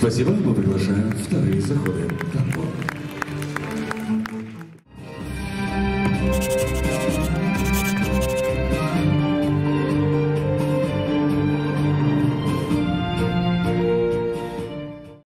Спасибо, мы приглашаем вторые заходы. Тамбов.